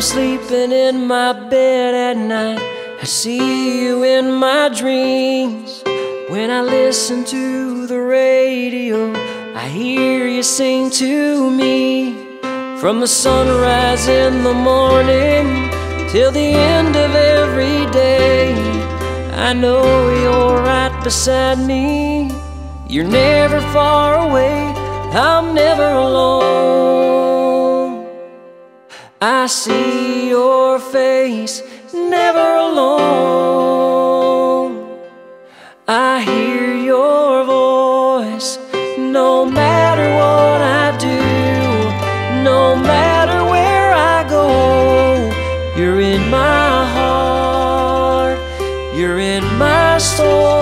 I'm sleeping in my bed at night, I see you in my dreams. When I listen to the radio, I hear you sing to me. From the sunrise in the morning till the end of every day, I know you're right beside me. You're never far away, I'm never alone. See your face, never alone. I hear your voice, no matter what I do, no matter where I go. You're in my heart, you're in my soul.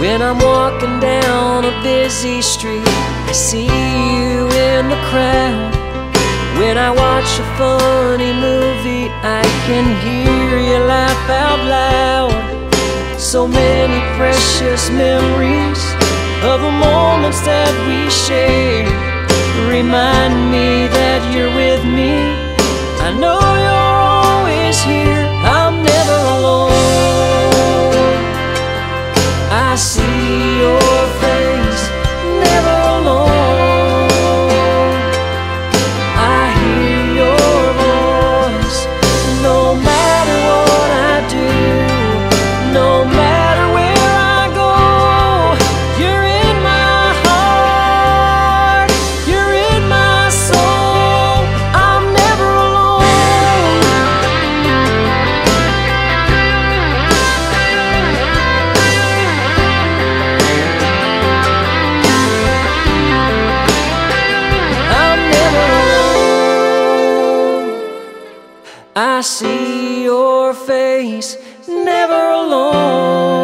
When I'm walking down a busy street, I see you in the crowd. When I watch a funny movie, I can hear you laugh out loud. So many precious memories of the moments that we shared. Remind me that you're with me. I know see your I see your face, never alone.